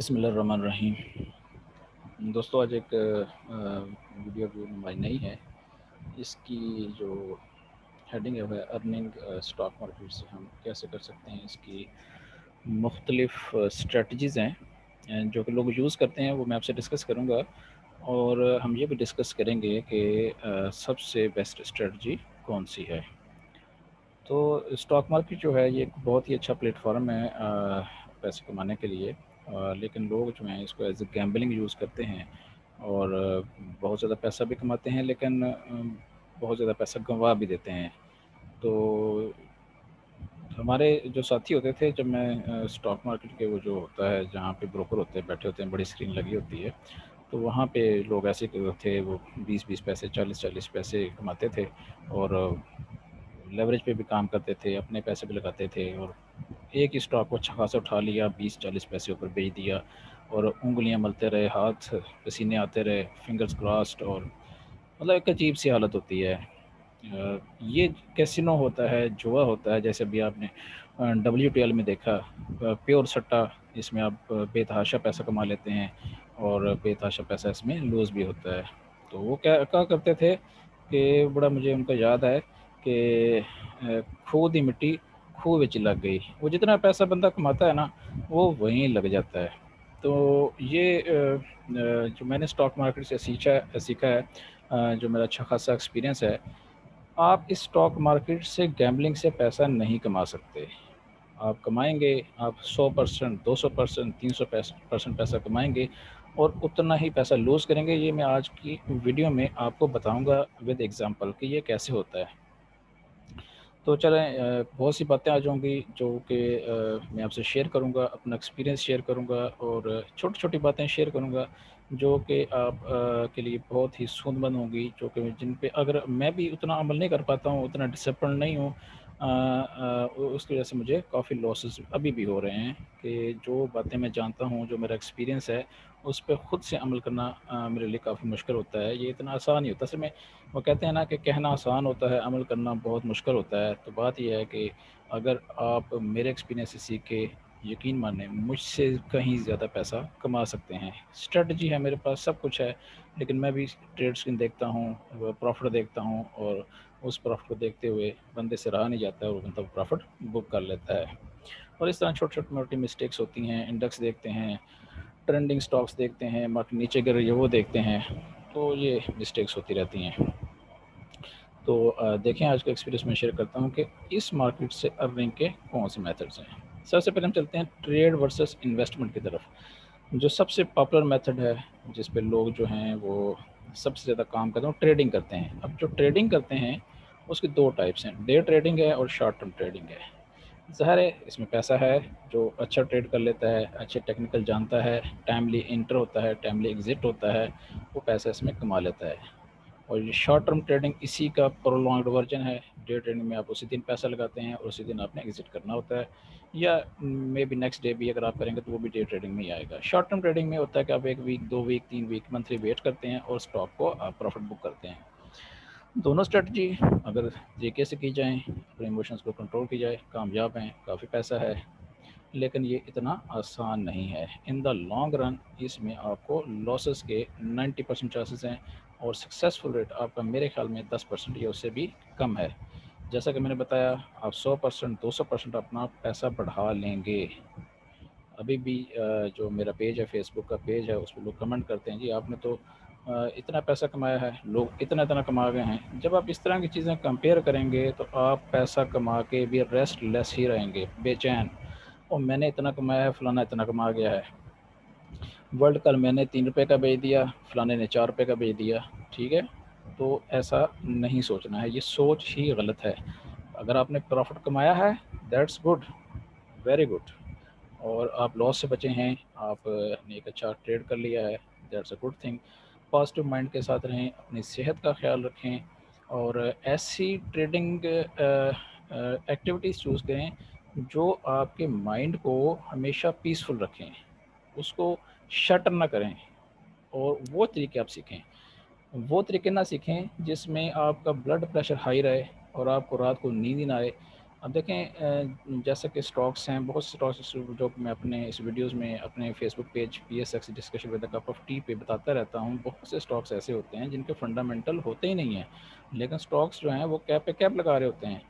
रहीम दोस्तों, आज एक वीडियो जो हमारी नई है। इसकी जो हेडिंग है, वह अर्निंग स्टॉक मार्केट से हम कैसे कर सकते हैं, इसकी मुख्तलिफ़ स्ट्रेटजीज़ हैं जो कि लोग यूज़ करते हैं, वो मैं आपसे डिस्कस करूँगा। और हम ये भी डिस्कस करेंगे कि सबसे बेस्ट स्ट्रेटजी कौन सी है। तो स्टॉक मार्केट जो है, ये एक बहुत ही अच्छा प्लेटफॉर्म है पैसे कमाने के लिए। लेकिन लोग जो हैं इसको एज ए गैम्बलिंग यूज़ करते हैं और बहुत ज़्यादा पैसा भी कमाते हैं लेकिन बहुत ज़्यादा पैसा गंवा भी देते हैं। तो हमारे जो साथी होते थे जब मैं स्टॉक मार्केट के वो जो होता है जहाँ पे ब्रोकर होते हैं, बैठे होते हैं, बड़ी स्क्रीन लगी होती है तो वहाँ पे लोग ऐसे थे वो 20-20 पैसे 40-40 पैसे कमाते थे और लेवरेज पे भी काम करते थे, अपने पैसे भी लगाते थे और एक स्टॉक को अच्छा खासा उठा लिया, बीस, चालीस पैसे ऊपर बेच दिया और उंगलियाँ मलते रहे, हाथ पसीने आते रहे फिंगर्स क्रॉस्ड और मतलब एक अजीब सी हालत होती है। ये कैसिनो होता है, जुआ होता है, जैसे अभी आपने डब्ल्यू टी एल में देखा प्योर सट्टा, इसमें आप बेतहाशा पैसा कमा लेते हैं और बेतहाशा पैसा इसमें लूज़ भी होता है। तो वो क्या क्या करते थे कि बड़ा मुझे उनका याद है कि खुद ही मिट्टी खूह लग गई वो जितना पैसा बंदा कमाता है ना वो वहीं लग जाता है तो ये जो मैंने स्टॉक मार्केट से सीखा है सीखा है जो मेरा अच्छा खासा एक्सपीरियंस है आप इस स्टॉक मार्केट से गैम्बलिंग से पैसा नहीं कमा सकते आप कमाएँगे आप 100 परसेंट दो सौ परसेंट तीन सौ परसेंट पैसा कमाएँगे और उतना ही पैसा लूज़ करेंगे ये मैं आज की वीडियो में आपको बताऊँगा विद एग्जांपल कि ये कैसे होता है तो चलें बहुत सी बातें आ जाऊँगी जो कि मैं आपसे शेयर करूँगा, अपना एक्सपीरियंस शेयर करूँगा और छोटी छोटी बातें शेयर करूँगा जो कि आप के लिए बहुत ही सूदमंद होंगी, जो कि जिन पे अगर मैं भी उतना अमल नहीं कर पाता हूँ, उतना डिसिप्लिन नहीं हूँ उसकी वजह से मुझे काफ़ी लॉसेस अभी भी हो रहे हैं कि जो बातें मैं जानता हूँ, जो मेरा एक्सपीरियंस है उस पर ख़ुद से अमल करना मेरे लिए काफ़ी मुश्किल होता है। ये इतना आसान नहीं होता। असल में, वो कहते हैं ना कि कहना आसान होता है, अमल करना बहुत मुश्किल होता है। तो बात यह है कि अगर आप मेरे एक्सपीरियंस से सीख के यकीन माने, मुझसे कहीं ज़्यादा पैसा कमा सकते हैं। स्ट्रेटजी है मेरे पास, सब कुछ है, लेकिन मैं भी ट्रेड स्क्रीन देखता हूँ प्रॉफिट देखता हूँ और उस प्रॉफिट को देखते हुए बंदे से रहा नहीं जाता है और बंदा प्रॉफिट बुक कर लेता है। और इस तरह छोटी छोटी मोटी मिस्टेक्स होती हैं इंडेक्स देखते हैं ट्रेंडिंग स्टॉक्स देखते हैं मार्केट नीचे गिर रही है, वो देखते हैं तो ये मिस्टेक्स होती रहती हैं। तो देखें, आज का एक्सपीरियंस मैं शेयर करता हूँ कि इस मार्केट से अर्निंग के कौन से मेथड्स हैं। सबसे पहले हम चलते हैं ट्रेड वर्सेस इन्वेस्टमेंट की तरफ़। जो सबसे पॉपुलर मेथड है, जिस पे लोग जो हैं, वो सबसे ज़्यादा काम करते हैं ट्रेडिंग करते हैं। अब जो ट्रेडिंग करते हैं, उसके दो टाइप्स हैं डे ट्रेडिंग है और शॉर्ट टर्म ट्रेडिंग है। ज़ाहिर है, इसमें पैसा है जो अच्छा ट्रेड कर लेता है, अच्छे टेक्निकल जानता है टाइमली इंटर होता है टाइमली एग्ज़िट होता है, वो पैसा इसमें कमा लेता है। और ये शॉर्ट टर्म ट्रेडिंग इसी का प्रोलॉन्ग वर्जन है। डे ट्रेडिंग में आप उसी दिन पैसा लगाते हैं और उसी दिन आपने एग्ज़िट करना होता है। या मे बी नेक्स्ट डे भी अगर आप करेंगे तो वो भी डे ट्रेडिंग में ही आएगा। शॉर्ट टर्म ट्रेडिंग में होता है कि आप एक वीक दो वीक तीन वीक मंथली वेट करते हैं और स्टॉक को आप प्रॉफिट बुक करते हैं। दोनों स्ट्रेटजी अगर तरीके से की जाएँ, अपने इमोशंस को कंट्रोल की जाए, कामयाब हैं, काफ़ी पैसा है, लेकिन ये इतना आसान नहीं है। इन द लॉन्ग रन इसमें आपको लॉसेस के 90 परसेंट चांसेस हैं और सक्सेसफुल रेट आपका मेरे ख्याल में 10 परसेंट या उससे भी कम है। जैसा कि मैंने बताया, आप 100 परसेंट दो परसेंट अपना पैसा बढ़ा लेंगे। अभी भी जो मेरा पेज है फेसबुक का पेज है, उस पर लोग कमेंट करते हैं, जी, आपने तो इतना पैसा कमाया है, लोग इतना इतना कमा गए हैं। जब आप इस तरह की चीज़ें कंपेयर करेंगे तो आप पैसा कमा के भी रेस्ट लेस ही रहेंगे, बेचैन। और मैंने इतना कमाया है, फलाना इतना कमा गया है। वर्ल्ड कल मैंने तीन रुपये का बेच दिया, फलाने ने चार रुपये का बेच दिया, ठीक है? तो ऐसा नहीं सोचना है, ये सोच ही गलत है। अगर आपने प्रॉफिट कमाया है दैट्स गुड वेरी गुड और आप लॉस से बचे हैं आपने एक अच्छा ट्रेड कर लिया है that's a good thing positive mind के साथ रहें, अपनी सेहत का ख्याल रखें और ऐसी ट्रेडिंग एक्टिविटीज़ चूज़ करें जो आपके माइंड को हमेशा पीसफुल रखें। उसको शटर ना करें और वो तरीके आप सीखें। वो तरीके ना सीखें जिसमें आपका ब्लड प्रेशर हाई रहे और आपको रात को नींद ना आए। अब देखें जैसे कि स्टॉक्स हैं, बहुत से स्टॉक्स जो मैं अपने, इस वीडियोस में अपने Facebook page P S X discussion with cup of tea पे बताता रहता हूँ, बहुत से स्टॉक्स ऐसे होते हैं जिनके फंडामेंटल होते ही नहीं हैं, लेकिन स्टॉक्स जो हैं वो कैप पे कैप लगा रहे होते हैं।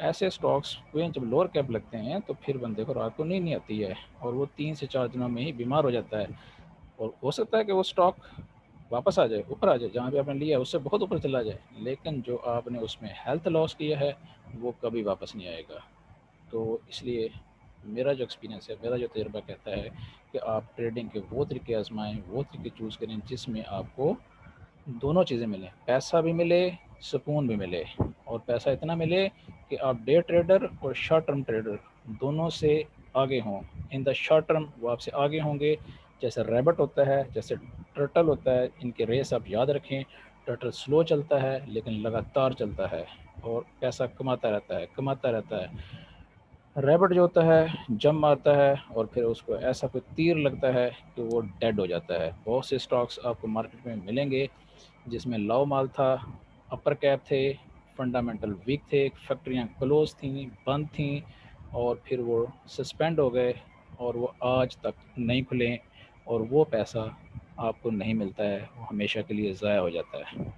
ऐसे स्टॉक्स में जब लोअर कैप लगते हैं तो फिर बंदे को रात को नींद नहीं आती है और वो तीन से चार दिनों में ही बीमार हो जाता है। और हो सकता है कि वो स्टॉक वापस आ जाए, ऊपर आ जाए, जहाँ भी आपने लिया है, उससे बहुत ऊपर चला जाए, लेकिन जो आपने उसमें हेल्थ लॉस किया है, वो कभी वापस नहीं आएगा। तो इसलिए मेरा जो एक्सपीरियंस है, मेरा जो तजर्बा कहता है कि आप ट्रेडिंग के वो तरीके आजमाएँ, वो तरीके चूज़ करें, जिसमें आपको दोनों चीज़ें मिलें। पैसा भी मिले, सुकून भी मिले। और पैसा इतना मिले कि आप डे ट्रेडर और शॉर्ट टर्म ट्रेडर दोनों से आगे हों। इन द शॉर्ट टर्म वो आपसे आगे होंगे। जैसे रैबट होता है, जैसे टर्टल होता है, इनके रेस आप याद रखें टर्टल स्लो चलता है, लेकिन लगातार चलता है और पैसा कमाता रहता है, कमाता रहता है। रैबट जो होता है जम मारता है और फिर उसको ऐसा कोई तीर लगता है कि वो डेड हो जाता है। बहुत से स्टॉक्स आपको मार्केट में मिलेंगे, जिसमें लाओ माल था अपर कैप थे फंडामेंटल वीक थे फैक्ट्रियाँ क्लोज थी, बंद थी और फिर वो सस्पेंड हो गए और वो आज तक नहीं खुले और वो पैसा आपको नहीं मिलता है, वो हमेशा के लिए ज़ाया हो जाता है।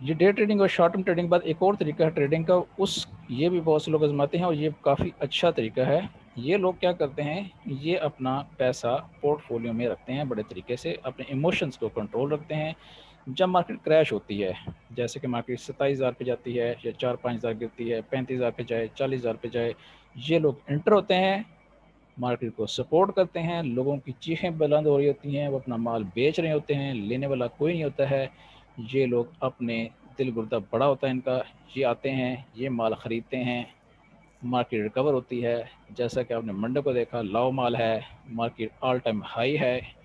ये डे ट्रेडिंग और शॉर्ट टर्म ट्रेडिंग बाद एक और तरीका है ट्रेडिंग का, उस ये भी बहुत से लोग आजमाते हैं और ये काफ़ी अच्छा तरीका है। ये लोग क्या करते हैं, ये अपना पैसा पोर्टफोलियो में रखते हैं, बड़े तरीके से अपने इमोशंस को कंट्रोल रखते हैं। जब मार्केट क्रैश होती है, जैसे कि मार्केट सत्ताईस हज़ार पे जाती है या चार पाँच हज़ार गिरती है, पैंतीस हज़ार पे जाए, चालीस हज़ार पे जाए, ये लोग इंटर होते हैं मार्केट को सपोर्ट करते हैं, लोगों की चीखें बुलंद हो रही होती हैं, वो अपना माल बेच रहे होते हैं, लेने वाला कोई नहीं होता है। ये लोग अपने दिल गुर्दा बड़ा होता है इनका। ये आते हैं, ये माल ख़रीदते हैं, मार्केट रिकवर होती है। जैसा कि आपने मंडे को देखा, लाओ माल है, मार्केट ऑल टाइम हाई है।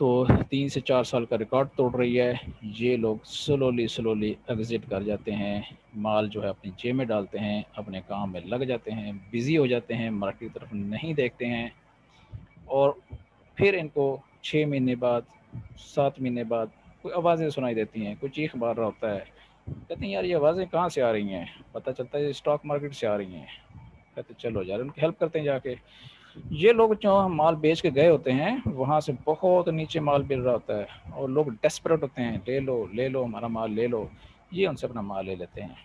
तो तीन से चार साल का रिकॉर्ड तोड़ रही है। ये लोग स्लोली स्लोली एग्ज़िट कर जाते हैं। माल जो है अपनी जेब में डालते हैं, अपने काम में लग जाते हैं बिज़ी हो जाते हैं मार्केट की तरफ़ नहीं देखते हैं। और फिर इनको छः महीने बाद, सात महीने बाद कोई आवाज़ें सुनाई देती हैं, कोई चीख मार रहा होता है। कहते हैं, यार, ये आवाज़ें कहाँ से आ रही हैं? पता चलता है, ये स्टॉक मार्केट से आ रही हैं। कहते चलो यार, उनकी हेल्प करते हैं जाके। ये लोग जो माल बेच के गए होते हैं, वहाँ से बहुत नीचे माल मिल रहा होता है और लोग डेस्परेट होते हैं, ले लो ले लो, हमारा माल ले लो। ये उनसे अपना माल ले लेते हैं।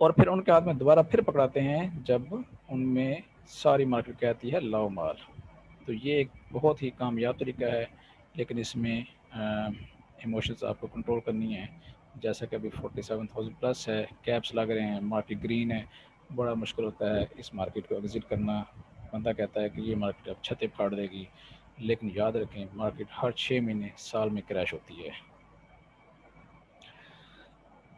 और फिर उनके हाथ में दोबारा फिर पकड़ाते हैं, जब उनमें सारी मार्केट कहती है, लाओ माल। तो ये एक बहुत ही कामयाब तरीका है, लेकिन इसमें इमोशंस आपको कंट्रोल करनी है। जैसा कि अभी फोर्टी सेवन थाउज़ेंड प्लस है कैप्स लग रहे हैं मार्केट ग्रीन है, बड़ा मुश्किल होता है इस मार्केट को एग्ज़िट करना। बंदा कहता है कि ये मार्केट अब छतें फाड़ देगी, लेकिन याद रखें, मार्केट हर छः महीने साल में क्रैश होती है।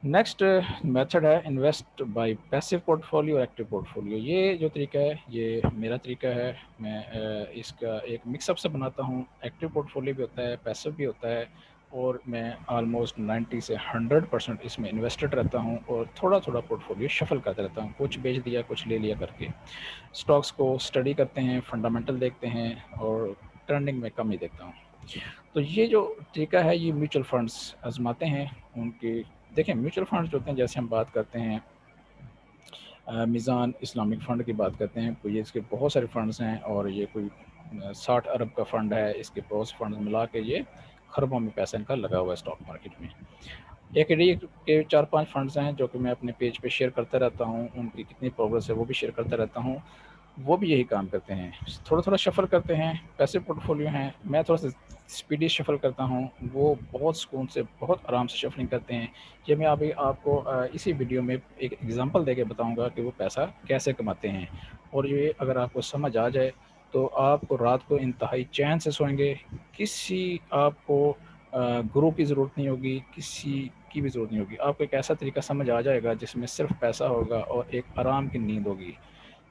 नेक्स्ट, मेथड है इन्वेस्ट बाय पैसिव पोर्टफोलियो और एक्टिव पोर्टफोलियो। ये जो तरीका है, ये मेरा तरीका है। मैं इसका एक मिक्सअप से बनाता हूँ। एक्टिव पोर्टफोलियो भी होता है, पैसिव भी होता है। और मैं आलमोस्ट 90 से 100 परसेंट इसमें इन्वेस्टेड रहता हूँ और थोड़ा थोड़ा पोर्टफोलियो शफल करता रहता हूँ। कुछ बेच दिया, कुछ ले लिया करके। स्टॉक्स को स्टडी करते हैं फंडामेंटल देखते हैं और ट्रेंडिंग में कम ही देखता हूँ। तो ये जो तरीका है, ये म्यूचुअल फंड्स आजमाते हैं। उनकी, देखें म्यूचुअल फंड्स जो होते हैं, जैसे हम बात करते हैं मिज़ान इस्लामिक फ़ंड की बात करते हैं कोई इसके बहुत सारे फंड्स हैं और ये कोई साठ अरब का फ़ंड है, इसके बहुत फंड मिला के ये खरबों में पैसा इनका लगा हुआ है स्टॉक मार्केट में। एक डी के चार, पाँच फंड्स हैं जो कि मैं अपने पेज पे शेयर करता रहता हूँ, उनकी कितनी प्रोग्रेस है वो भी शेयर करता रहता हूँ। वो भी यही काम करते हैं। थोड़ा थोड़ा शफल करते हैं, पैसे पोर्टफोलियो हैं, मैं थोड़ा सा स्पीडी शफल करता हूँ, वो बहुत सुकून से, बहुत आराम से शफलिंग करते हैं। ये मैं अभी आपको इसी वीडियो में एक एग्ज़ाम्पल दे के कि वो पैसा कैसे कमाते हैं। और ये अगर आपको समझ आ जाए तो आपको रात को इंतहाई चैन से सोएँगे। किसी आपको गुरु की ज़रूरत नहीं होगी, किसी की भी ज़रूरत नहीं होगी। आपको एक ऐसा तरीका समझ आ जाएगा जिसमें सिर्फ़ पैसा होगा और एक आराम की नींद होगी।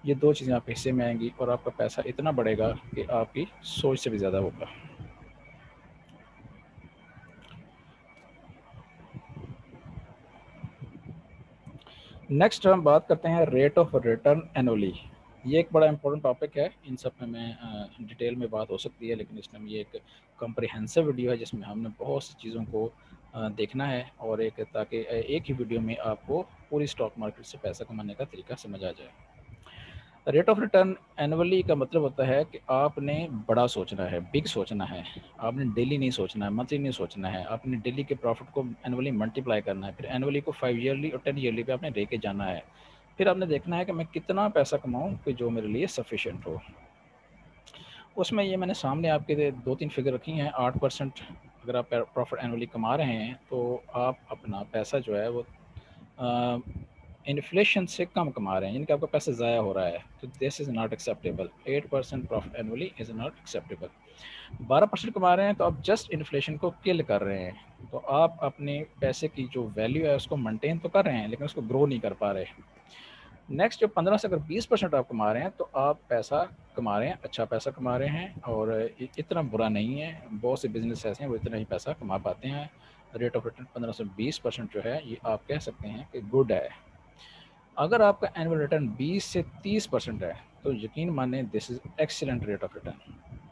ये दो चीज़ें आपके हिस्से में आएँगी और आपका पैसा इतना बढ़ेगा कि आपकी सोच से भी ज़्यादा होगा। नेक्स्ट हम बात करते हैं रेट ऑफ़ रिटर्न एनुअली ये एक बड़ा इंपॉर्टेंट टॉपिक है। इन सब में मैं डिटेल में बात हो सकती है, लेकिन इसमें ये एक कम्प्रिहेंसिव वीडियो है, जिसमें हमने बहुत सी चीज़ों को देखना है और एक ताकि एक ही वीडियो में आपको पूरी स्टॉक मार्केट से पैसा कमाने का तरीका समझ आ जाए। रेट ऑफ़ रिटर्न एनुअली का मतलब होता है कि आपने बड़ा सोचना है बिग सोचना है। आपने डेली नहीं सोचना है मंथली नहीं सोचना है। आपने डेली के प्रॉफिट को एनुअली मल्टीप्लाई करना है, फिर एनुअली को फाइव ईयरली और टेन ईयरली पे आपने लेके जाना है। फिर आपने देखना है कि मैं कितना पैसा कमाऊँ कि जो मेरे लिए सफिशेंट हो। उसमें ये मैंने सामने आपके दो तीन फिगर रखी हैं, आठ परसेंट अगर आप प्रॉफिट एनुअली कमा रहे हैं तो आप अपना पैसा जो है वो इन्फ्लेशन से कम कमा रहे हैं, यानी कि आपका पैसा ज़ाया हो रहा है तो this is not acceptable eight percent profit annually is not acceptable बारह परसेंट कमा रहे हैं तो आप जस्ट इन्फ्लेशन को किल कर रहे हैं तो आप अपने पैसे की जो वैल्यू है उसको मेंटेन तो कर रहे हैं, लेकिन उसको ग्रो नहीं कर पा रहे नेक्स्ट जो पंद्रह से अगर बीस परसेंट आप कमा रहे हैं तो आप पैसा कमा रहे हैं अच्छा पैसा कमा रहे हैं, और इतना बुरा नहीं है, बहुत से बिज़नेस ऐसे हैं, वो इतना ही पैसा कमा पाते हैं। रेट ऑफ़ रिटर्न पंद्रह से बीस परसेंट जो है, ये आप कह सकते हैं कि गुड है। अगर आपका एनुअल रिटर्न 20 से 30 परसेंट है तो यकीन माने this is excellent rate of return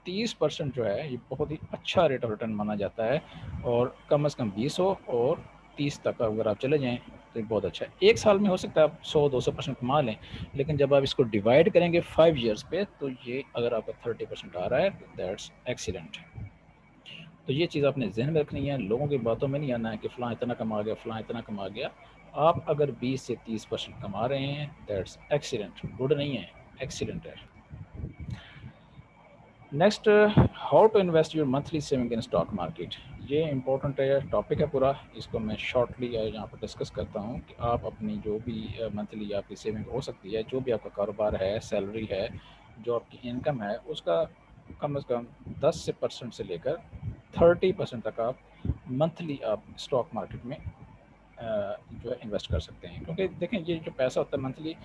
30 percent जो है, ये बहुत ही अच्छा रेट ऑफ़ रिटर्न माना जाता है और कम अज़ कम 20 हो और 30 तक अगर आप चले जाएँ तो बहुत अच्छा है। एक साल में हो सकता है आप 100-200 परसेंट कमा लें, लेकिन जब आप इसको डिवाइड करेंगे फाइव ईयर्स पे तो ये अगर आपका 30 परसेंट आ रहा है दैट्स एक्सीलेंट तो ये चीज़ आपने जहन में रखनी है, लोगों की बातों में नहीं आना है कि फ़लाँ इतना कमा गया, फ़लाँ इतना कमा गया। आप अगर 20 से 30 परसेंट कमा रहे हैं दैट्स एक्सीलेंट गुड नहीं है एक्सीलेंट है. Next how to invest your monthly saving in stock market ये इंपॉर्टेंट है टॉपिक है पूरा. इसको मैं शॉर्टली यहाँ पर डिस्कस करता हूँ कि आप अपनी जो भी मंथली आपकी सेविंग हो सकती है, जो भी आपका कारोबार है सैलरी है, जो आपकी इनकम है, उसका कम अज़ कम 10 से परसेंट से लेकर 30 परसेंट तक आप मंथली आप स्टॉक मार्केट में जो है इन्वेस्ट कर सकते हैं। क्योंकि देखें, ये जो पैसा होता है मंथली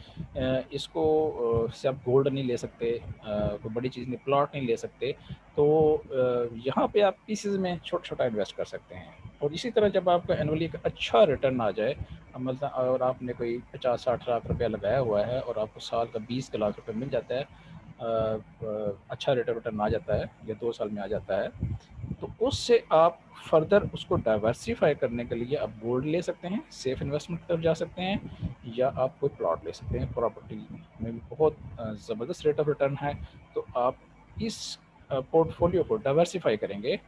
इसको से आप गोल्ड नहीं ले सकते कोई बड़ी चीज़ नहीं प्लॉट नहीं ले सकते तो यहाँ पे आप पीसेज में छोटा छोटा इन्वेस्ट कर सकते हैं। और इसी तरह जब आपका एनुअली एक अच्छा रिटर्न आ जाए मतलब और आपने कोई पचास साठ लाख रुपया लगाया हुआ है और आपको साल का बीस लाख रुपये मिल जाता है अच्छा रिटर्न रिटर्न आ जाता है, या दो साल में आ जाता है उससे आप फर्दर उसको डाइवर्सिफाई करने के लिए आप गोल्ड ले सकते हैं सेफ़ इन्वेस्टमेंट तरफ़ जा सकते हैं, या आप कोई प्लॉट ले सकते हैं प्रॉपर्टी में। भी बहुत ज़बरदस्त रेट ऑफ़ रिटर्न है तो आप इस पोर्टफोलियो को डाइवर्सिफाई करेंगे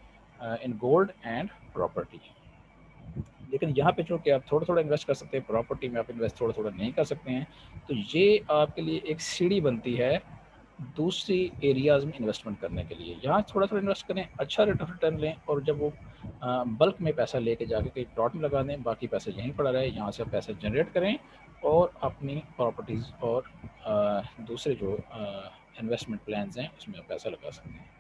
इन गोल्ड एंड प्रॉपर्टी लेकिन यहाँ पे जो कि आप थोड़ा थोड़ा इन्वेस्ट कर सकते हैं प्रॉपर्टी में आप इन्वेस्ट थोड़ा थोड़ा नहीं कर सकते हैं तो ये आपके लिए एक सीढ़ी बनती है दूसरी एरियाज़ में इन्वेस्टमेंट करने के लिए। यहाँ थोड़ा थोड़ा इन्वेस्ट करें अच्छा रेट ऑफ़ रिटर्न लें और जब वो बल्क में पैसा लेके जाके कहीं प्लॉट में लगा दें, बाकी पैसे यहीं पड़ा रहे, यहाँ से पैसे जनरेट करें और अपनी प्रॉपर्टीज़ और दूसरे जो इन्वेस्टमेंट प्लान्स हैं, उसमें पैसा लगा सकते हैं।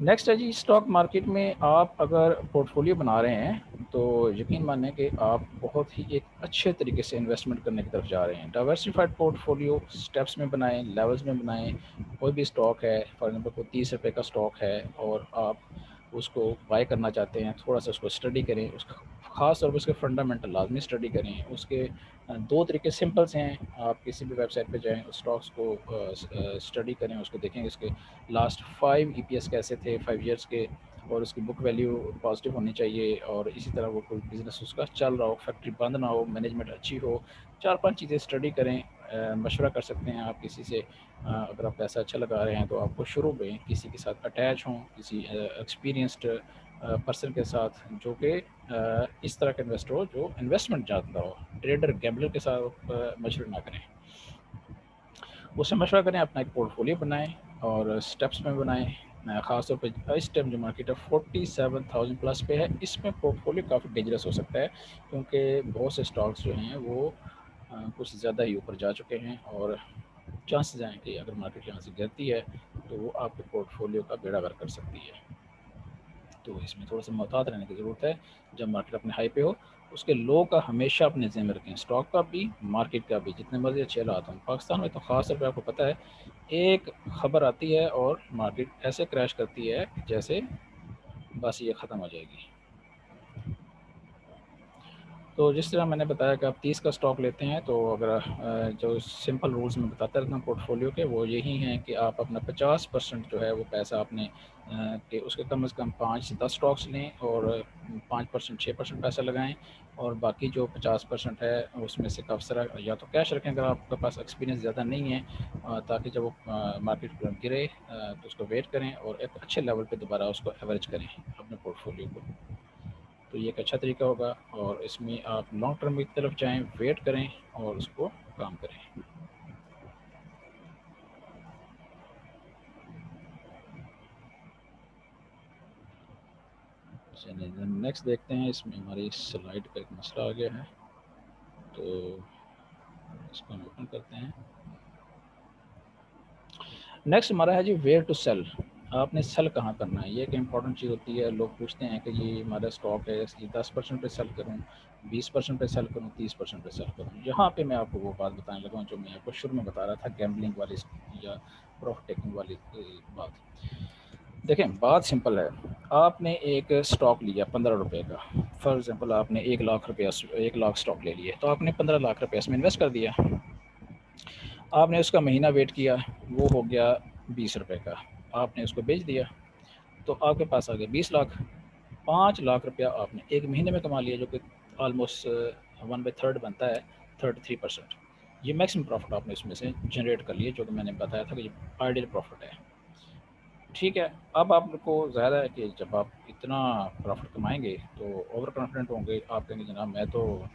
नेक्स्ट है जी स्टॉक मार्केट में आप अगर पोर्टफोलियो बना रहे हैं तो यकीन माने कि आप बहुत ही एक अच्छे तरीके से इन्वेस्टमेंट करने की तरफ़ जा रहे हैं। डाइवर्सिफाइड पोर्टफोलियो स्टेप्स में बनाएँ लेवल्स में बनाएँ, कोई भी स्टॉक है फॉर एग्जांपल कोई तीस रुपये का स्टॉक है, और आप उसको बाय करना चाहते हैं, थोड़ा सा उसको स्टडी करें, उसका ख़ास तौर पर उसके फंडामेंटल लाजमी स्टडी करें, उसके दो तरीके सिंपल्स हैं, आप किसी भी वेबसाइट पे जाएँ स्टॉक्स को स्टडी करें, उसको देखें, इसके लास्ट फाइव ईपीएस कैसे थे फाइव ईयर्स के, और उसकी बुक वैल्यू पॉजिटिव होनी चाहिए, और इसी तरह वो कोई बिज़नेस उसका चल रहा हो फैक्ट्री बंद ना हो मैनेजमेंट अच्छी हो, चार पाँच चीज़ें स्टडी करें मशवरा कर सकते हैं आप किसी से अगर आप पैसा अच्छा लगा रहे हैं तो आपको शुरू में किसी के साथ अटैच हों, किसी एक्सपीरियंसड पर्सन के साथ, जो कि इस तरह का इन्वेस्टर हो, जो इन्वेस्टमेंट जानता हो ट्रेडर गैम्बलर के साथ मशवरा ना करें। उससे मशवरा करें, अपना एक पोर्टफोलियो बनाएँ और स्टेप्स में बनाएँ। ख़ासतौर पर इस टाइम जो मार्केट है फोर्टी सेवन थाउज़ेंड प्लस पे है। इसमें पोर्टफोलियो काफ़ी डेंजरस हो सकता है, क्योंकि बहुत से स्टॉक्स जो हैं, वो कुछ ज़्यादा ही ऊपर जा चुके हैं और चांसेस हैं कि अगर मार्केट यहाँ से गिरती है तो वो आपके पोर्टफोलियो का बेड़ा कर सकती है। तो इसमें थोड़ा सा मोहतात रहने की ज़रूरत है, जब मार्केट अपने हाई पे हो, उसके लो का हमेशा अपने जिम्मे रखें। स्टॉक का भी मार्केट का भी, जितने मर्ज़ी अच्छे आता हूँ। पाकिस्तान में तो ख़ास तौर पर आपको पता है, एक ख़बर आती है और मार्केट ऐसे क्रैश करती है जैसे बस ये ख़त्म हो जाएगी। तो जिस तरह मैंने बताया कि आप तीस का स्टॉक लेते हैं तो अगर जो सिंपल रूल्स में बताता रहता हूँ पोर्टफोलियो के, वो यही हैं कि आप अपना पचास परसेंट जो है वो पैसा आपने कि उसके कम से कम पाँच से दस स्टॉक्स लें और पाँच परसेंट छः परसेंट पैसा लगाएँ और बाकी जो पचास परसेंट है उसमें से काफ़ी सारा या तो कैश रखें अगर आपके पास एक्सपीरियंस ज़्यादा नहीं है ताकि जब वो मार्केट गिरे तो उसको वेट करें और एक अच्छे लेवल पे दोबारा उसको एवरेज करें अपने पोर्टफोलियो को। तो ये एक अच्छा तरीका होगा और इसमें आप लॉन्ग टर्म की तरफ़ जाएँ वेट करें और उसको काम करें। चलिए नेक्स्ट देखते हैं, इसमें हमारी स्लाइड का एक मसला आ गया है। तो इसको हम ओपन करते हैं। नेक्स्ट हमारा है जी वेयर टू सेल आपने सेल कहाँ करना है? ये एक इंपॉर्टेंट चीज़ होती है। लोग पूछते हैं कि ये हमारा स्टॉक है ये दस परसेंट पर सेल करूँ, बीस परसेंट पर सेल करूँ, तीस परसेंट पर सेल करूँ। यहाँ पे मैं आपको वो बात बताने लगा जो मैं आपको शुरू में बता रहा था गैम्बलिंग वाली या प्रॉफिट टेकिंग वाली बात। देखें, बात सिंपल है। आपने एक स्टॉक लिया पंद्रह रुपये का। फॉर एग्ज़ाम्पल आपने एक लाख रुपया, एक लाख स्टॉक ले लिया तो आपने पंद्रह लाख रुपये इसमें इन्वेस्ट कर दिया। आपने उसका महीना वेट किया, वो हो गया बीस रुपये का। आपने उसको बेच दिया तो आपके पास आ गया बीस लाख। पाँच लाख रुपया आपने एक महीने में कमा लिया, जो कि ऑलमोस्ट वन बाई थर्ड बनता है थर्टी थ्री परसेंट ये मैक्सिमम प्रॉफिट आपने इसमें से जनरेट कर लिया, जो कि मैंने बताया था कि ये आइडियल प्रॉफिट है। ठीक है, अब आपको ज़्यादा है कि जब आप इतना प्रॉफिट कमाएँगे तो ओवर कॉन्फिडेंट होंगे। आप कहेंगे, जनाब, मैं तो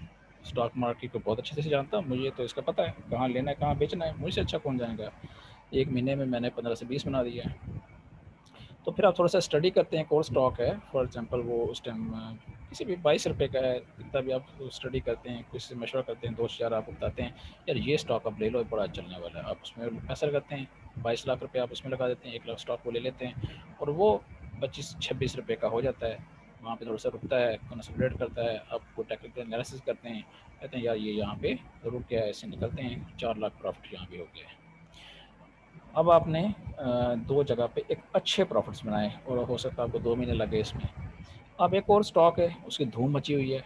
स्टॉक मार्केट को बहुत अच्छे से जानता हूँ, मुझे तो इसका पता है, कहाँ लेना है, कहाँ बेचना है, मुझसे अच्छा कौन जाएगा एक महीने में मैंने पंद्रह से बीस बना दिया है। तो फिर आप थोड़ा सा स्टडी करते हैं कोर्स स्टॉक है। फॉर एग्जांपल वो उस टाइम किसी भी बाईस रुपये का है कितना भी आप स्टडी करते हैं, कुछ से मशवरा करते हैं दोस्त यार आप बताते हैं। यार ये स्टॉक आप ले लो बड़ा चलने वाला है। आप उसमें पैसा करते हैं, बाईस लाख रुपये आप उसमें लगा देते हैं, एक लाख स्टॉक को ले लेते हैं। और वो पच्चीस, छब्बीस रुपये का हो जाता है। वहाँ पे थोड़ा सा रुकता है कंसल्टेट करता है, आपको टेक्निकल एनालिसिस करते हैं। कहते हैं, यार ये यहाँ पे रुक गया है, ऐसे निकलते हैं, चार लाख प्रॉफिट यहाँ पे हो गया है। अब आपने दो जगह पे एक अच्छे प्रॉफिट्स बनाए और हो सकता है आपको दो महीने लगे इसमें। अब एक और स्टॉक है उसकी धूम मची हुई है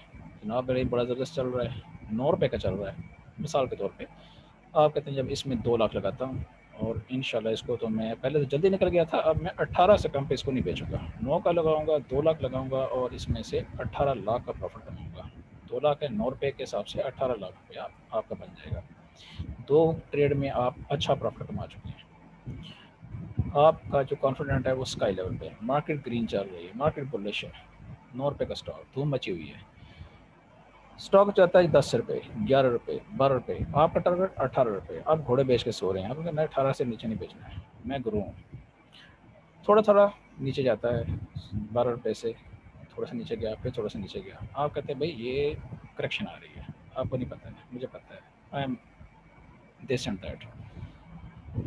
जनाब बड़ा ज़बरदस्त चल रहा है नौ रुपये का चल रहा है मिसाल के तौर पे। आप कहते हैं जब इसमें दो लाख लगाता हूँ और इन इसको तो मैं पहले तो जल्दी निकल गया था अब मैं 18 से कम पे इसको नहीं बेचूँगा। नौ का लगाऊँगा दो लाख लगाऊँगा और इसमें से 18 लाख का प्रॉफिट कमाऊँगा दो लाख है नौ रुपये के हिसाब से 18 लाख रुपये आप, आपका बन जाएगा। दो ट्रेड में आप अच्छा प्रॉफिट कमा चुके हैं। आपका जो कॉन्फिडेंट है वो स्काई लेवल पे मार्केट ग्रीन चल रही है मार्केट बुलिश है। नौ रुपये का स्टॉक धूम मची हुई है। स्टॉक चाहता है दस रुपये ग्यारह रुपये बारह रुपये आपका टारगेट अठारह रुपये आप घोड़े बेच के सो रहे हैं आपको मैं अठारह से नीचे नहीं बेचना है। मैं गुरु हूँ। थोड़ा थोड़ा नीचे जाता है, बारह रुपये से थोड़ा सा नीचे गया, फिर थोड़ा सा नीचे गया। आप कहते हैं, भाई, ये करेक्शन आ रही है। आपको नहीं पता है, मुझे पता है। I am this that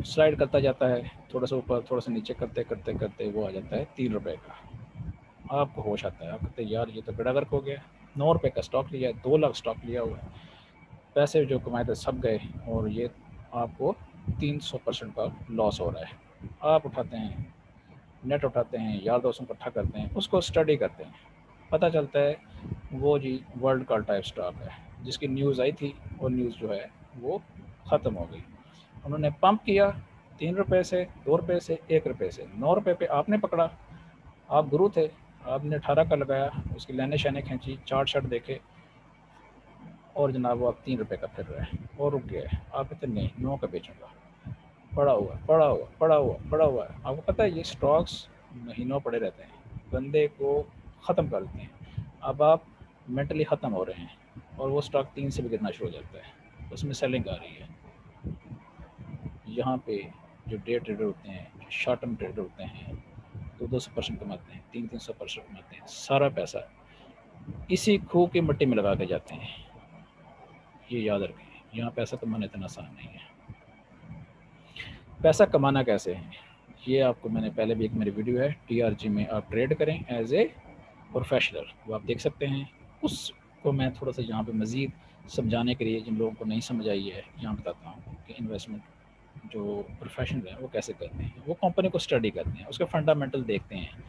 slide करता जाता है, थोड़ा सा ऊपर, थोड़ा सा नीचे, करते करते करते वो आ जाता है तीन रुपये का। आपको होश आता है, आप कहते यार, ये तो बेड़ा गर्क हो गया। नौ रुपये का स्टॉक लिया है, दो लाख स्टॉक लिया हुआ है। पैसे जो कमाए थे सब गए और ये आपको तीन सौ परसेंट का लॉस हो रहा है। आप उठाते हैं नेट उठाते हैं, यार दोस्तों इकट्ठा करते हैं, उसको स्टडी करते हैं। पता चलता है, वो जी वर्ल्ड का टाइप स्टॉक है, जिसकी न्यूज़ आई थी, वो न्यूज़ जो है, वो ख़त्म हो गई। उन्होंने पंप किया, तीन रुपये से, दो रुपये से, एक रुपये से। नौ रुपये पे आपने पकड़ा। आप गुरु थे, आपने अठारह का लगाया, उसकी लाइनें शाने खींची, चार्ट शर्ट देखे, और जनाब वो आप तीन रुपये का फिर रहे हैं, और रुक गया है आप कहते नहीं नौ का बेचूँगा। पड़ा हुआ पड़ा हुआ पड़ा हुआ पड़ा हुआ। है आपको पता है, ये स्टॉक्स महीनों पड़े रहते हैं। बंदे को ख़त्म कर देते हैं। अब आप मेंटली ख़त्म हो रहे हैं, और वो स्टॉक तीन से भी गिरना शुरू हो जाता है। उसमें सेलिंग आ रही है। यहाँ पे जो डे ट्रेडर होते हैं शॉर्ट टर्म ट्रेडर होते हैं दो दो सौ परसेंट कमाते हैं, तीन तीन सौ परसेंट कमाते हैं, सारा पैसा इसी खूह की मट्टी में लगा के जाते हैं। ये याद रखें, यहाँ पैसा कमाना इतना आसान नहीं है। पैसा कमाना कैसे है? ये आपको मैंने पहले भी एक मेरी वीडियो है टीआरजी में आप ट्रेड करें एज ए प्रोफेशनल वो आप देख सकते हैं, उसको मैं थोड़ा सा यहाँ पे मज़ीद समझाने के लिए जिन लोगों को नहीं समझ आई है, यहाँ बताता हूँ कि इन्वेस्टमेंट जो प्रोफेशनल है वो कैसे करते हैं? वो कंपनी को स्टडी करते हैं उसके फंडामेंटल देखते हैं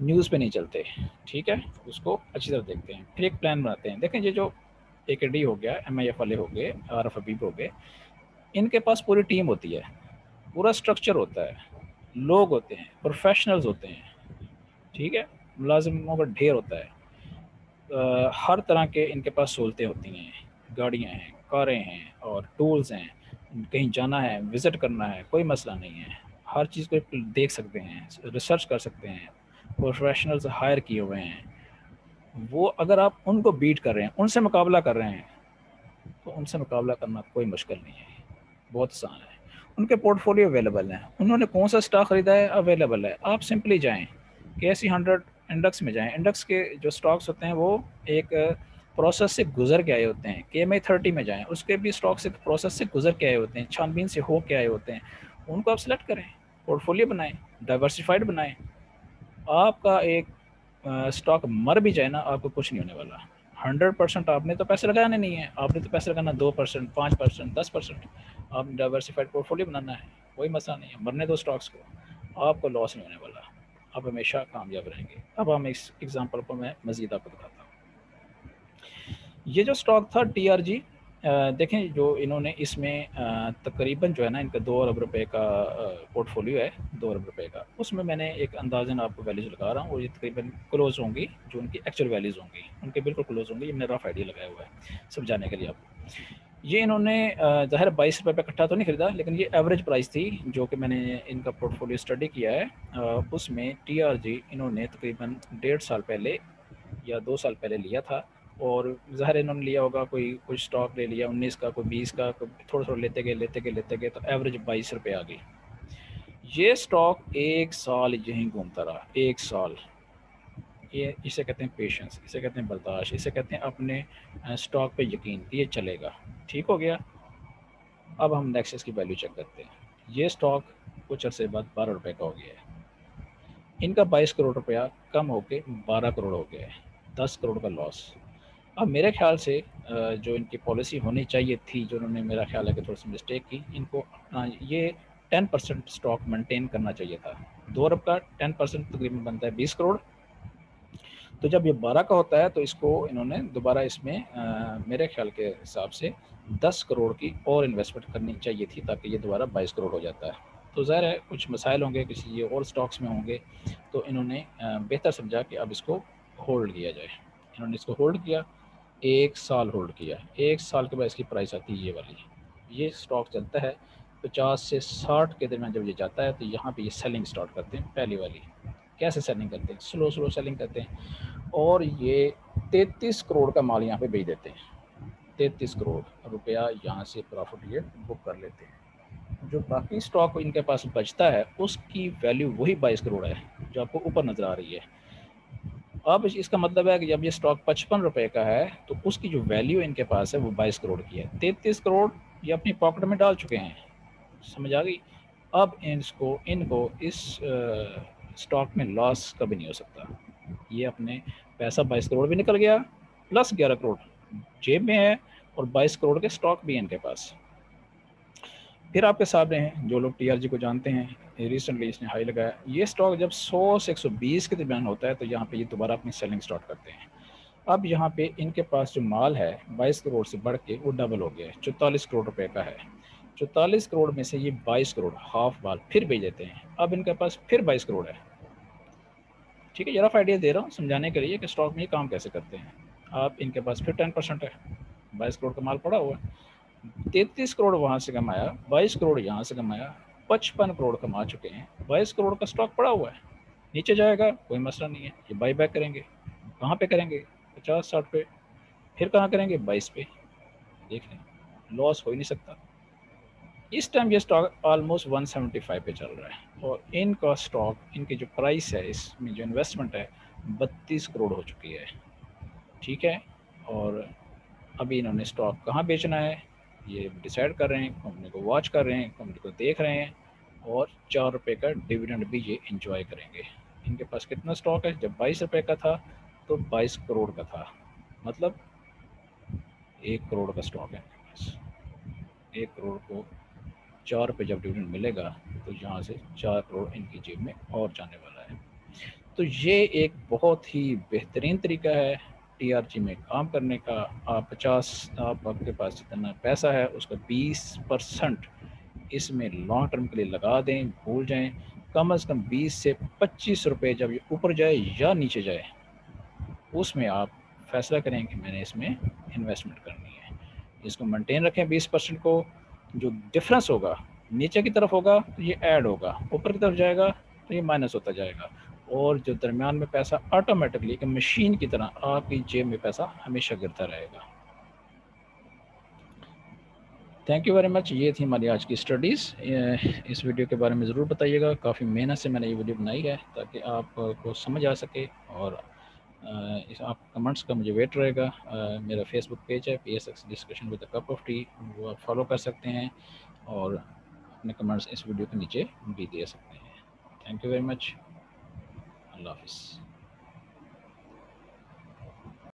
न्यूज़ पे नहीं चलते ठीक है? उसको अच्छी तरह देखते हैं फिर एक प्लान बनाते हैं। देखें ये जो ए के डी हो गया एम आई एफ़ वाले हो गए आर एफ़ हबीब हो गए इनके पास पूरी टीम होती है पूरा स्ट्रक्चर होता है लोग होते हैं प्रोफेशनल्स होते हैं ठीक है? मुलाजिमों का ढेर होता है। आ, हर तरह के इनके पास सहूलतें होती हैं गाड़ियाँ हैं कारें हैं और टूल्स हैं। कहीं जाना है विज़िट करना है, कोई मसला नहीं है। हर चीज़ को देख सकते हैं रिसर्च कर सकते हैं प्रोफेशनल्स हायर किए हुए हैं। वो अगर आप उनको बीट कर रहे हैं, उनसे मुकाबला कर रहे हैं तो उनसे मुकाबला करना कोई मुश्किल नहीं है। बहुत आसान है। उनके पोर्टफोलियो अवेलेबल हैं। उन्होंने कौन सा स्टॉक ख़रीदा है? अवेलेबल है। आप सिंपली जाएँ। के सी हंड्रेड इंडक्स में जाएँ। इंडक्स के जो स्टॉक्स होते हैं, वो एक प्रोसेस से गुजर के आए होते हैं। के एम आई थर्टी में जाएँ, उसके भी स्टॉक्स एक प्रोसेस से गुजर के आए होते हैं, छानबीन से हो के आए होते हैं। उनको आप सेलेक्ट करें पोर्टफोलियो बनाएँ डाइवर्सिफाइड बनाएँ। आपका एक स्टॉक मर भी जाए ना, आपको कुछ नहीं होने वाला। हंड्रेड परसेंट आपने तो पैसे लगाने नहीं है। आपने तो पैसे लगाना दो परसेंट पाँच परसेंट दस परसेंट आपने डाइवर्सिफाइड पोर्टफोलियो बनाना है। कोई मसला नहीं है, मरने दो स्टॉक्स को। आपको लॉस नहीं होने वाला। आप हमेशा कामयाब रहेंगे। अब हम इस एग्ज़ाम्पल को मैं मज़ीद आपको बताता हूँ। ये जो स्टॉक था टी आर जी देखें जो इन्होंने इसमें तकरीबन जो है ना इनका दो अरब रुपए का पोर्टफोलियो है, दो अरब रुपए का, उसमें मैंने एक अंदाजन आपको वैल्यूज़ लगा रहा हूँ, और ये तकरीबन क्लोज होंगी, जो उनकी एक्चुअल वैल्यूज़ होंगी, उनके बिल्कुल क्लोज होंगी ये मैंने रफ आइडिया लगाया हुआ है, समझाने के लिए आपको। ये इन्होंने ज़ाहिर बाईस रुपये पे इकट्ठा तो नहीं खरीदा, लेकिन ये एवरेज प्राइस थी, जो कि मैंने इनका पोर्टफोलियो स्टडी किया है उसमें टीआरजी इन्होंने तकरीबन डेढ़ साल पहले या दो साल पहले लिया था और ज़ाहिर इन्होंने लिया होगा कोई कुछ स्टॉक ले लिया, उन्नीस का, कोई बीस का थोड़ा थोड़ा लेते गए लेते गए लेते गए तो एवरेज बाईस रुपये आ गई। ये स्टॉक एक साल यहीं घूमता रहा, एक साल। ये, इसे कहते हैं पेशेंस इसे कहते हैं बर्दाश्त, इसे कहते हैं अपने स्टॉक पे यकीन, ये चलेगा। ठीक हो गया? अब हम नेक्स्ट इसकी वैल्यू चेक करते हैं। ये स्टॉक कुछ अर्से बाद बारह रुपये का हो गया है। इनका बाईस करोड़ रुपया कम होके बारह करोड़ हो गया है, दस करोड़ का लॉस अब मेरे ख्याल से जो इनकी पॉलिसी होनी चाहिए थी जो उन्होंने मेरा ख्याल है कि थोड़ी सी मिस्टेक की इनको ये टेन परसेंट स्टॉक मेंटेन करना चाहिए था। दो अरब का टेन परसेंट तकरीबन बनता है बीस करोड़। तो जब ये बारह का होता है तो इसको इन्होंने दोबारा इसमें आ, मेरे ख्याल के हिसाब से दस करोड़ की और इन्वेस्टमेंट करनी चाहिए थी ताकि ये दोबारा बाईस करोड़ हो जाता है। तो ज़ाहिर है कुछ मसाइल होंगे किसी ये और स्टॉक्स में होंगे तो इन्होंने बेहतर समझा कि अब इसको होल्ड किया जाए। इन्होंने इसको होल्ड किया एक साल होल्ड किया एक साल के बाद इसकी प्राइस आती है ये वाली। ये स्टॉक चलता है पचास से साठ के दरमियान जब ये जाता है तो यहाँ पे ये सेलिंग स्टार्ट करते हैं, पहली वाली। कैसे सेलिंग करते हैं? स्लो स्लो सेलिंग करते हैं। और ये तैतीस करोड़ का माल यहाँ पे बेच देते हैं। तैतीस करोड़ रुपया यहाँ से प्रॉफिट ये बुक कर लेते हैं। जो बाकी स्टॉक इनके पास बचता है, उसकी वैल्यू वही बाईस करोड़ है, जो आपको ऊपर नज़र आ रही है। अब इसका मतलब है कि जब ये स्टॉक पचपन रुपए का है तो उसकी जो वैल्यू इनके पास है, वो बाईस करोड़ की है। तैतीस करोड़ ये अपनी पॉकेट में डाल चुके हैं। समझ आ गई? अब इसको, इनको इस स्टॉक में लॉस कभी नहीं हो सकता। ये अपने पैसा बाईस करोड़ भी निकल गया प्लस ग्यारह करोड़ जेब में है और बाईस करोड़ के स्टॉक भी इनके पास। फिर आपके सामने हैं, जो लोग टीआरजी को जानते हैं रिसेंटली इसने हाई लगाया। ये स्टॉक जब 100 से 120 के दरमियान होता है तो यहाँ पे ये दोबारा अपनी सेलिंग स्टार्ट करते हैं। अब यहाँ पे इनके पास जो माल है 22 करोड़ से बढ़ के वो डबल हो गया है, चौतालीस करोड़ रुपए का है। चौतालीस करोड़ में से ये 22 करोड़ हाफ़ माल फिर भेज देते हैं। अब इनके पास फिर बाईस करोड़ है। ठीक है रफ आइडिया दे रहा हूँ, समझाने के लिए कि स्टॉक में ये काम कैसे करते हैं। आप इनके पास फिर टेन परसेंट है। बाईस करोड़ का माल पड़ा हुआ है। तैतीस करोड़ वहाँ से कमाया, बाईस करोड़ यहाँ से कमाया, पचपन करोड़ कमा चुके हैं। बाईस करोड़ का स्टॉक पड़ा हुआ है। नीचे जाएगा, कोई मसला नहीं है, ये बाई बैक करेंगे। कहाँ पे करेंगे? पचास, साठ पे। फिर कहाँ करेंगे? बाईस पे। देख लें लॉस हो ही नहीं सकता। इस टाइम ये स्टॉक ऑलमोस्ट 175 पे चल रहा है। और इनका स्टॉक इनकी जो प्राइस है, इसमें जो इन्वेस्टमेंट है, बत्तीस करोड़ हो चुकी है। ठीक है? और अभी इन्होंने स्टॉक कहाँ बेचना है? ये डिसाइड कर रहे हैं कंपनी को वॉच कर रहे हैं कंपनी को देख रहे हैं और चार रुपये का डिविडेंड भी ये इंजॉय करेंगे। इनके पास कितना स्टॉक है? जब बाईस रुपये का था तो बाईस करोड़ का था। मतलब एक करोड़ का स्टॉक है इनके पास। एक करोड़ को चार रुपये जब डिविडेंड मिलेगा तो यहाँ से चार करोड़ इनकी जेब में और जाने वाला है। तो ये एक बहुत ही बेहतरीन तरीका है। टीआरजी में काम करने का, आप पचास, आप आपके पास जितना पैसा है, उसका बीस परसेंट इसमें लॉन्ग टर्म के लिए लगा दें, भूल जाएँ। कम अज़ कम बीस से पच्चीस रुपए जब ये ऊपर जाए या नीचे जाए, उसमें आप फैसला करें कि मैंने इसमें इन्वेस्टमेंट करनी है। इसको मेंटेन रखें बीस परसेंट को। जो डिफरेंस होगा, नीचे की तरफ़ होगा तो ये ऐड होगा, ऊपर की तरफ़ जाएगा तो ये माइनस होता जाएगा। और जो दरमियान में पैसा ऑटोमेटिकली एक मशीन की तरह आपकी जेब में पैसा हमेशा गिरता रहेगा। थैंक यू वेरी मच ये थी हमारी आज की स्टडीज़ इस वीडियो के बारे में ज़रूर बताइएगा। काफ़ी मेहनत से मैंने ये वीडियो बनाई है ताकि आपको समझ आ सके और इस आप कमेंट्स का मुझे वेट रहेगा। मेरा फेसबुक पेज है P S X discussion with cup of tea वो आप फॉलो कर सकते हैं और अपने कमेंट्स इस वीडियो के नीचे भी दे सकते हैं। Thank you very much Office.